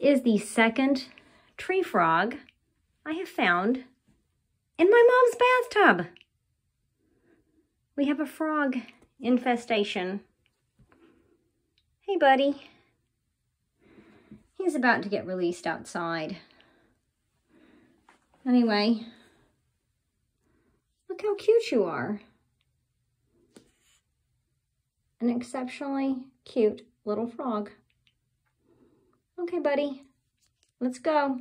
is the second tree frog I have found in my mom's bathtub. We have a frog infestation. Hey, buddy. He's about to get released outside. Anyway, look how cute you are. An exceptionally cute little frog. Okay, buddy, let's go.